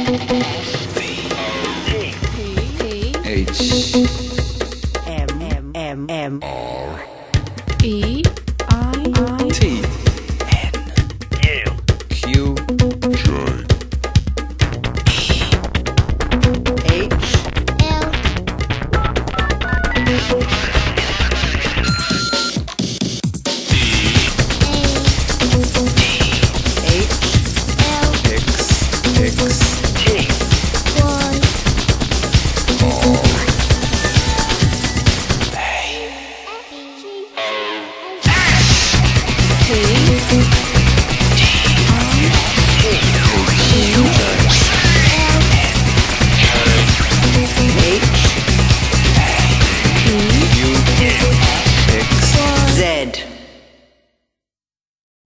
P H M M M M R E